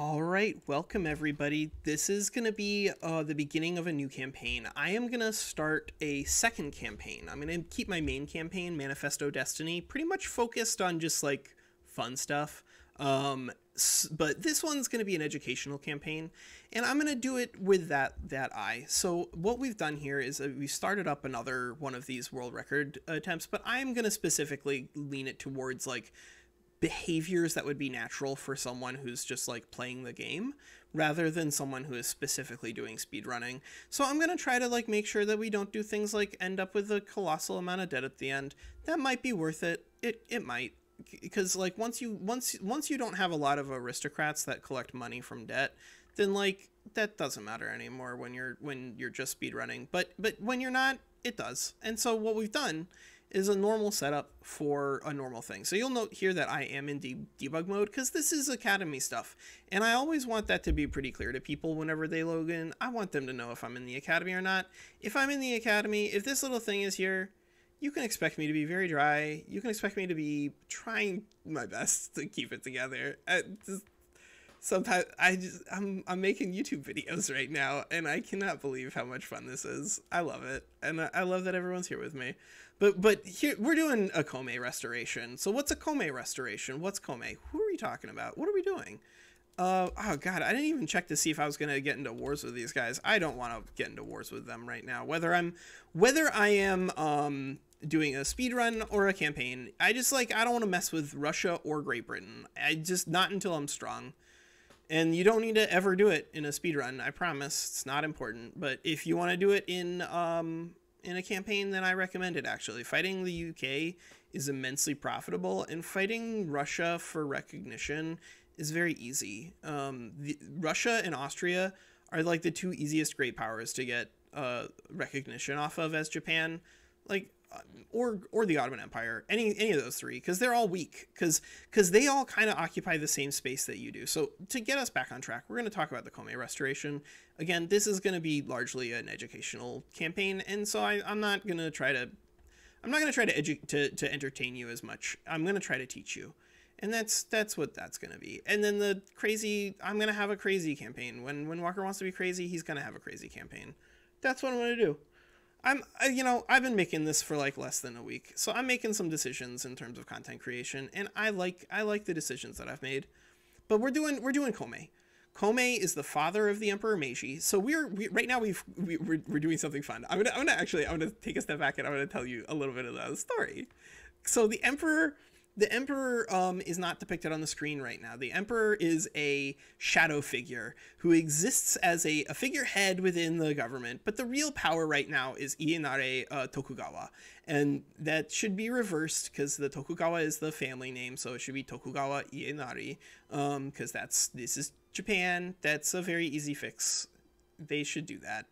All right, welcome everybody. This is going to be uh, the beginning of a new campaign. I am going to start a second campaign. I'm going to keep my main campaign, Manifesto Destiny, pretty much focused on just like fun stuff. Um, but this one's going to be an educational campaign, and I'm going to do it with that that eye. So what we've done here is uh, we started up another one of these world record attempts, but I'm going to specifically lean it towards like behaviors that would be natural for someone who's just like playing the game rather than someone who is specifically doing speedrunning. So I'm going to try to like make sure that we don't do things like end up with a colossal amount of debt at the end. That might be worth it. It it might because like once you once once you don't have a lot of aristocrats that collect money from debt, then like that doesn't matter anymore when you're when you're just speedrunning. But but when you're not, it does. And so what we've done is a normal setup for a normal thing. So you'll note here that I am in de- debug mode because this is Academy stuff. And I always want that to be pretty clear to people whenever they log in. I want them to know if I'm in the Academy or not. If I'm in the Academy, if this little thing is here, you can expect me to be very dry. You can expect me to be trying my best to keep it together. I just, sometimes I just I'm I'm making YouTube videos right now, and I cannot believe how much fun this is. I love it, and I, I love that everyone's here with me. But but here we're doing a Komei restoration. So what's a Komei restoration? What's Komei? Who are we talking about? What are we doing? Uh, oh god, I didn't even check to see if I was gonna get into wars with these guys. I don't want to get into wars with them right now. Whether I'm, whether I am um doing a speed run or a campaign, I just like I don't want to mess with Russia or Great Britain. I just not until I'm strong. And you don't need to ever do it in a speed run. I promise it's not important. But if you want to do it in um in a campaign, then I recommended. Actually, fighting the UK is immensely profitable, and fighting Russia for recognition is very easy. Um, the, Russia and Austria are like the two easiest great powers to get uh, recognition off of as Japan, like or or the Ottoman Empire, any any of those three, because they're all weak, because because they all kind of occupy the same space that you do. So to get us back on track, we're going to talk about the Komei Restoration. Again, this is going to be largely an educational campaign, and so I, I'm not going to try to I'm not going to try to, to to entertain you as much. I'm going to try to teach you and that's that's what that's gonna be. And then the crazy, I'm gonna have a crazy campaign. When when Walker wants to be crazy, he's gonna have a crazy campaign. That's what I'm gonna do. I'm I, you know I've been making this for like less than a week, so I'm making some decisions in terms of content creation, and I like I like the decisions that I've made. But we're doing we're doing Komei. Komei is the father of the Emperor Meiji. So we're we, right now we've we, we're, we're doing something fun. I'm gonna I'm gonna actually I'm gonna take a step back and I'm gonna tell you a little bit of the story. So the Emperor the emperor um, is not depicted on the screen right now. The emperor is a shadow figure who exists as a, a figurehead within the government, but the real power right now is Ienari uh, Tokugawa, and that should be reversed because the Tokugawa is the family name, so it should be Tokugawa Ienari, because um, that's this is Japan. That's a very easy fix. They should do that.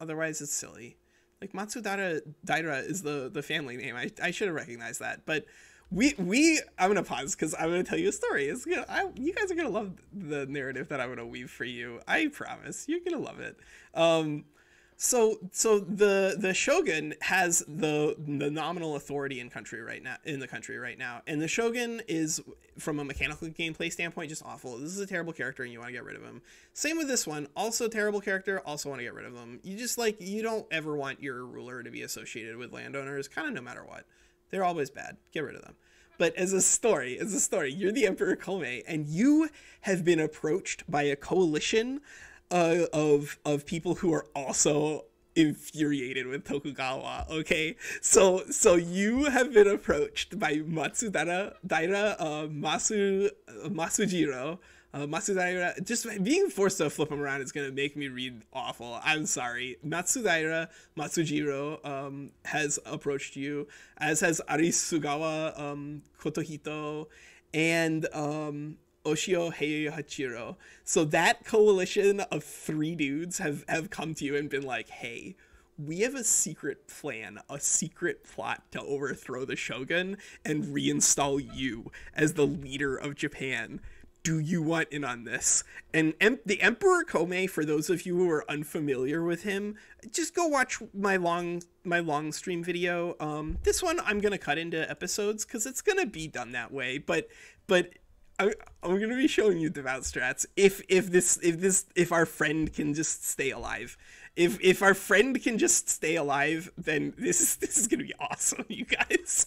Otherwise, it's silly. Like Matsudara Daira is the the family name. I, I should have recognized that, but we we I'm gonna pause because I'm gonna tell you a story. It's gonna I, you guys are gonna love the narrative that I'm gonna weave for you. I promise you're gonna love it. Um, so so the the shogun has the the nominal authority in country right now in the country right now, and the shogun is from a mechanical gameplay standpoint just awful. This is a terrible character, and you want to get rid of him. Same with this one, also terrible character, also want to get rid of them. You just like you don't ever want your ruler to be associated with landowners, kind of no matter what. They're always bad. Get rid of them. But as a story, as a story, you're the Emperor Komei, and you have been approached by a coalition uh, of of people who are also infuriated with Tokugawa. Okay, so so you have been approached by Matsudara Daira uh, Masu Masujiro. Uh, Matsudaira, just being forced to flip him around is gonna make me read awful. I'm sorry. Matsudaira Matsujiro um, has approached you, as has Arisugawa um, Kotohito, and um, Oshio Heihachiro. So that coalition of three dudes have, have come to you and been like, hey, we have a secret plan, a secret plot to overthrow the shogun and reinstall you as the leader of Japan. Do you want in on this? And em- the Emperor Komei, for those of you who are unfamiliar with him, just go watch my long my long stream video. Um, this one I'm gonna cut into episodes because it's gonna be done that way. But but I, I'm gonna be showing you devout strats if if this if this if our friend can just stay alive. If if our friend can just stay alive, then this is this is gonna be awesome, you guys.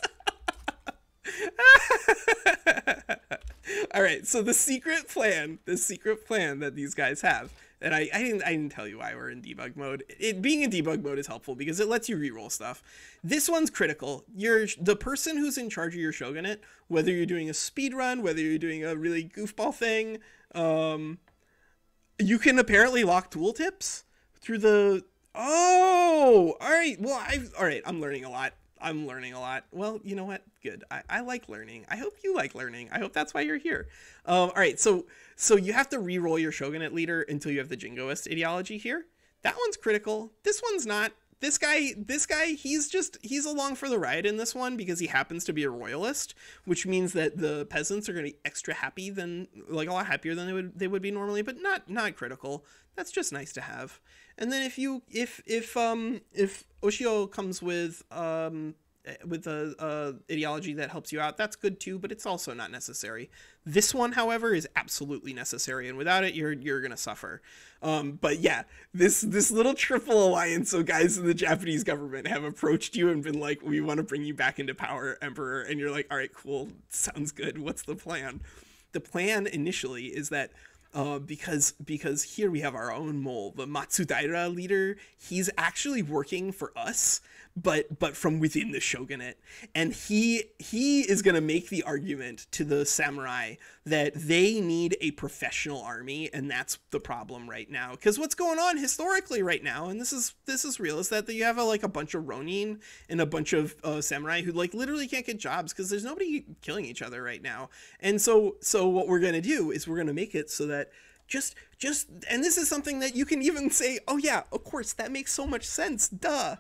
All right, so the secret plan, the secret plan that these guys have, and I, I didn't I didn't tell you why we're in debug mode. It being in debug mode is helpful because it lets you reroll stuff. This one's critical. You're the person who's in charge of your shogunate, whether you're doing a speed run, whether you're doing a really goofball thing, um, you can apparently lock tooltips through the. Oh, all right. Well, I all right. I'm learning a lot. I'm learning a lot. Well, you know what? Good. I, I like learning. I hope you like learning. I hope that's why you're here. Um, all right. So so you have to re-roll your shogunate leader until you have the jingoist ideology here. That one's critical. This one's not. This guy, this guy, he's just he's along for the ride in this one because he happens to be a royalist, which means that the peasants are going to be extra happy than like a lot happier than they would they would be normally, but not not critical. That's just nice to have. And then if you if if um if Oshio comes with um with a, a, ideology that helps you out, that's good too, but it's also not necessary. This one, however, is absolutely necessary, and without it, you're you're gonna suffer. Um, but yeah, this this little triple alliance of guys in the Japanese government have approached you and been like, "We want to bring you back into power, Emperor," and you're like, "All right, cool, sounds good. What's the plan?" The plan initially is that uh, because because here we have our own mole, the Matsudaira leader. He's actually working for us, but but from within the shogunate, and he he is gonna make the argument to the samurai that they need a professional army, and that's the problem right now. Because what's going on historically right now, and this is this is real, is that you have a, like a bunch of ronin and a bunch of uh, samurai who like literally can't get jobs because there's nobody killing each other right now. And so so what we're gonna do is we're gonna make it so that just just and this is something that you can even say oh yeah of course that makes so much sense duh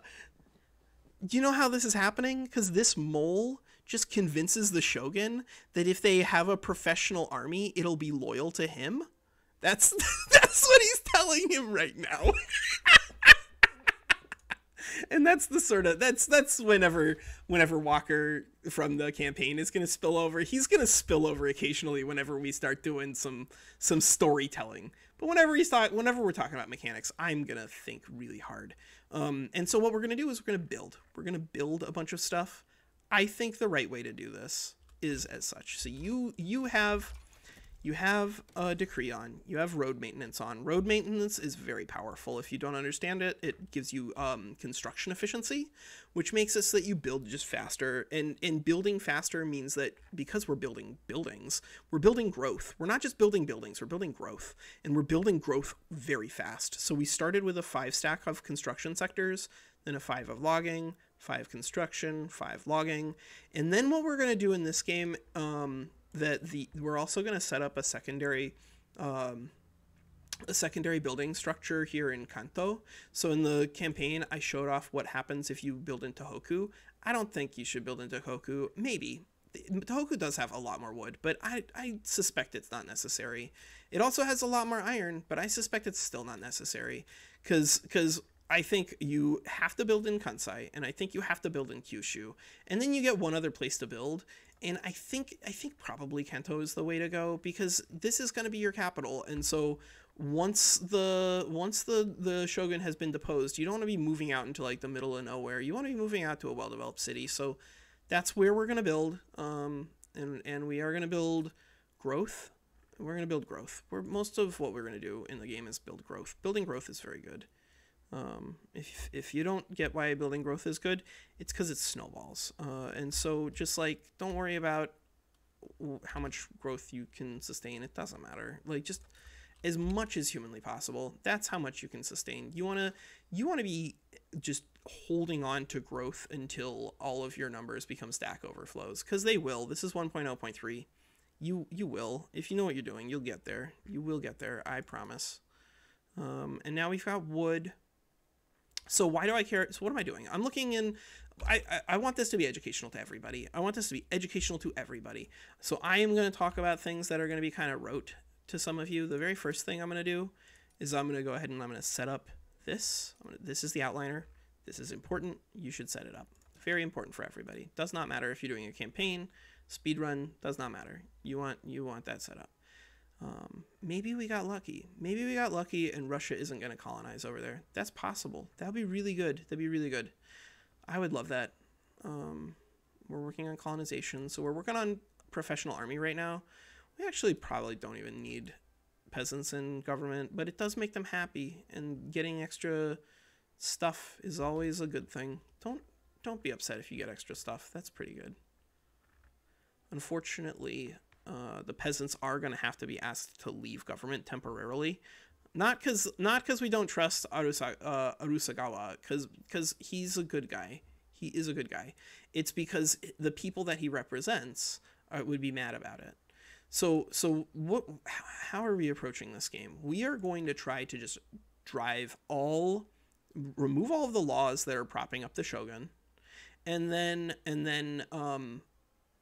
you know how this is happening? Because this mole just convinces the shogun that if they have a professional army it'll be loyal to him? That's that's what he's telling him right now and that's the sort of that's that's whenever whenever Walker from the campaign is going to spill over. He's going to spill over occasionally whenever we start doing some some storytelling. But whenever he's talk, whenever we're talking about mechanics, I'm gonna think really hard. Um, and so what we're gonna do is we're gonna build. We're gonna build a bunch of stuff. I think the right way to do this is as such. So you you have you have a decree on, you have road maintenance on. Road maintenance is very powerful. If you don't understand it, it gives you um, construction efficiency, which makes it so that you build just faster. And, and building faster means that because we're building buildings, we're building growth. We're not just building buildings, we're building growth. And we're building growth very fast. So we started with a five stack of construction sectors, then a five of logging, five construction, five logging. And then what we're going to do in this game, um, that the we're also going to set up a secondary um, a secondary building structure here in Kanto. So in the campaign, I showed off what happens if you build into Tohoku. I don't think you should build into Tohoku. Maybe. Tohoku does have a lot more wood, but I, I suspect it's not necessary. It also has a lot more iron, but I suspect it's still not necessary. Because I think you have to build in Kansai, and I think you have to build in Kyushu, and then you get one other place to build, and I think I think probably Kanto is the way to go because this is going to be your capital, and so once the once the the shogun has been deposed, you don't want to be moving out into like the middle of nowhere. You want to be moving out to a well-developed city. So that's where we're going to build, um, and and we are going to build growth. We're going to build growth. Where most of what we're going to do in the game is build growth. Building growth is very good. Um, if, if you don't get why building growth is good, it's because it snowballs. Uh, and so just like, don't worry about how much growth you can sustain. It doesn't matter. Like just as much as humanly possible. That's how much you can sustain. You want to, you want to be just holding on to growth until all of your numbers become stack overflows because they will. This is 1.0.3. You, you will. If you know what you're doing, you'll get there. You will get there. I promise. Um, and now we've got wood. So why do I care? So what am I doing? I'm looking in. I, I, want this to be educational to everybody. I want this to be educational to everybody. So I am going to talk about things that are going to be kind of rote to some of you. The very first thing I'm going to do is I'm going to go ahead and I'm going to set up this. Gonna, this is the outliner. This is important. You should set it up. Very important for everybody. Does not matter if you're doing a campaign, Speedrun does not matter. You want you want that set up. Um, maybe we got lucky. Maybe we got lucky and Russia isn't going to colonize over there. That's possible. That would be really good. That'd be really good. I would love that. Um, we're working on colonization. So we're working on professional army right now. We actually probably don't even need peasants in government, but it does make them happy and getting extra stuff is always a good thing. Don't don't be upset if you get extra stuff. That's pretty good. Unfortunately, uh, the peasants are going to have to be asked to leave government temporarily. Not because not because we don't trust Arusa, uh, Arusagawa, because because he's a good guy. He is a good guy. It's because the people that he represents uh, would be mad about it. So so what? How are we approaching this game? We are going to try to just drive all, remove all of the laws that are propping up the shogun, and then and then um,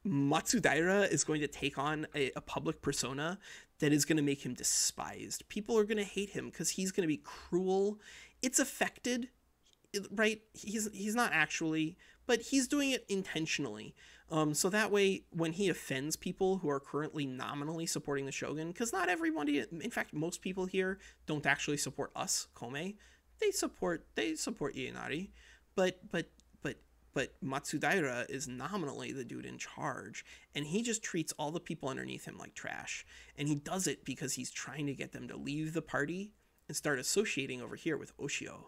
Matsudaira is going to take on a, a public persona that is going to make him despised. People are going to hate him because he's going to be cruel. It's affected, right? He's he's not actually, but he's doing it intentionally. Um, so that way, when he offends people who are currently nominally supporting the shogun, because not everybody, in fact, most people here don't actually support us, Komei. They support they support Ienari, but but but Matsudaira is nominally the dude in charge, and he just treats all the people underneath him like trash. And he does it because he's trying to get them to leave the party and start associating over here with Oshio.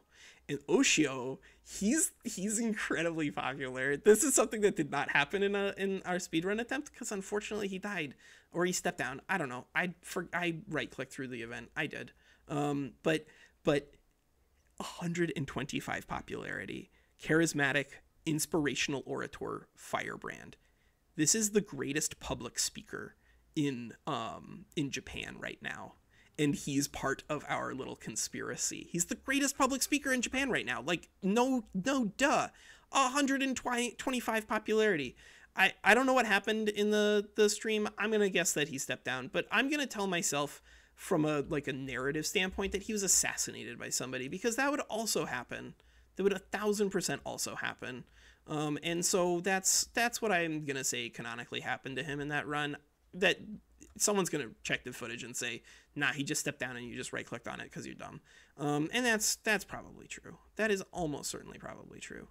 And Oshio, he's he's incredibly popular. This is something that did not happen in a in our speedrun attempt because unfortunately he died or he stepped down. I don't know. I for I right clicked through the event. I did. Um, but but 125 popularity, charismatic, inspirational orator firebrand. This is the greatest public speaker in um in japan right now and he's part of our little conspiracy. He's the greatest public speaker in japan right now. Like no no duh. 125 popularity. I i don't know what happened in the the stream. I'm gonna guess that he stepped down but i'm gonna tell myself from a like a narrative standpoint that he was assassinated by somebody because that would also happen that would a thousand percent also happen. Um, and so that's that's what I'm gonna say canonically happened to him in that run. That someone's gonna check the footage and say, "Nah, he just stepped down and you just right clicked on it because you're dumb." Um, and that's that's probably true. That is almost certainly probably true.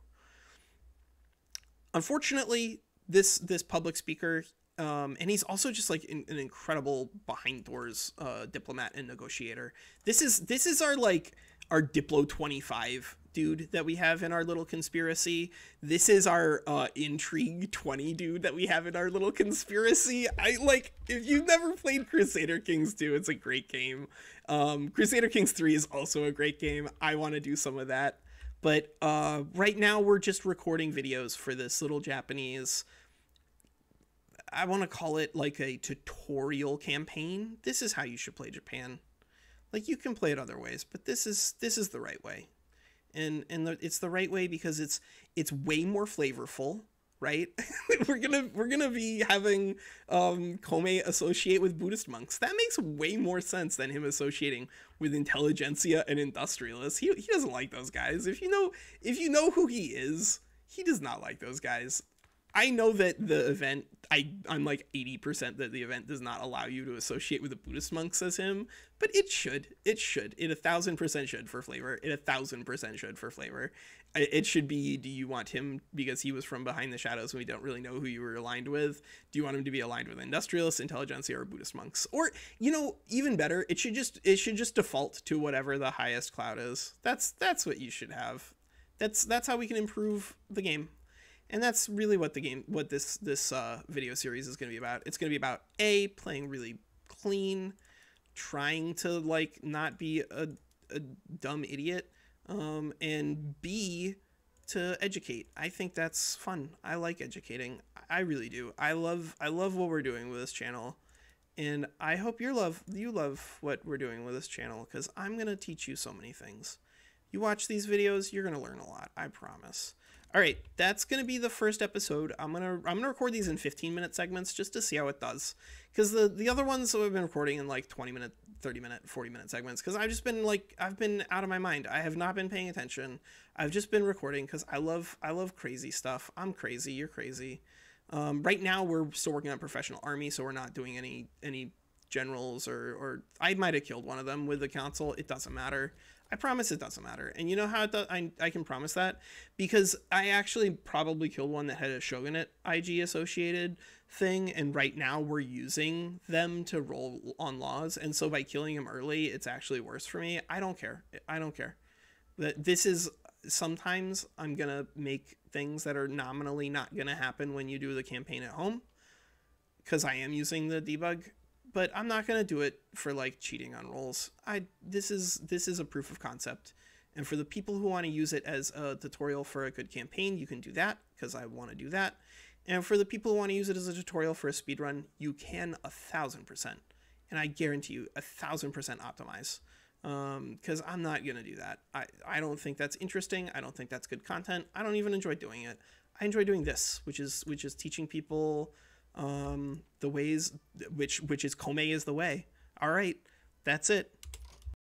Unfortunately, this this public speaker, um, and he's also just like an, an incredible behind doors uh, diplomat and negotiator. This is this is our like our Diplo twenty five dude that we have in our little conspiracy. This is our uh, intrigue 20 dude that we have in our little conspiracy. I like if you've never played Crusader Kings 2, it's a great game. Um, Crusader Kings 3 is also a great game. I want to do some of that. But uh, right now we're just recording videos for this little Japanese I want to call it like a tutorial campaign. This is how you should play Japan. Like you can play it other ways, but this is this is the right way and and the, it's the right way because it's it's way more flavorful right? We're gonna we're gonna be having um Komei associate with buddhist monks. That makes way more sense than him associating with intelligentsia and industrialists. He, he doesn't like those guys. If you know if you know who he is he does not like those guys I know that the event, I, I'm like 80% that the event does not allow you to associate with the Buddhist monks as him, but it should. It should. It a thousand percent should for flavor. It a thousand percent should for flavor. It should be do you want him because he was from behind the shadows and we don't really know who you were aligned with? Do you want him to be aligned with industrialists, intelligentsia, or Buddhist monks? Or, you know, even better, it should just it should just default to whatever the highest cloud is. That's that's what you should have. That's that's how we can improve the game and that's really what the game what this this uh, video series is going to be about. It's going to be about a playing really clean trying to like not be a, a dumb idiot um, and b to educate. I think that's fun. I like educating. I really do. I love i love what we're doing with this channel. And i hope you love you love what we're doing with this channel because i'm going to teach you so many things. You watch these videos you're going to learn a lot i promise all right, that's gonna be the first episode. I'm gonna I'm gonna record these in 15 minute segments just to see how it does, because the the other ones that I've been recording in like 20 minute, 30 minute, 40 minute segments. Because I've just been like I've been out of my mind. I have not been paying attention. I've just been recording because I love I love crazy stuff. I'm crazy. You're crazy. Um, right now, we're still working on professional army, so we're not doing any any generals or or I might have killed one of them with the council. It doesn't matter. I promise it doesn't matter. And you know how does, I, I can promise that? Because I actually probably killed one that had a Shogunate IG associated thing, and right now we're using them to roll on laws. And so by killing him early, it's actually worse for me. I don't care. I don't care. That this is sometimes I'm gonna make things that are nominally not gonna happen when you do the campaign at home because I am using the debug but I'm not gonna do it for like cheating on rolls. I this is this is a proof of concept, and for the people who want to use it as a tutorial for a good campaign, you can do that because I want to do that. And for the people who want to use it as a tutorial for a speed run, you can a thousand percent, and I guarantee you a thousand percent optimize. Because um, I'm not gonna do that. I I don't think that's interesting. I don't think that's good content. I don't even enjoy doing it. I enjoy doing this, which is which is teaching people um, the ways which which is Komei is the way. All right, that's it.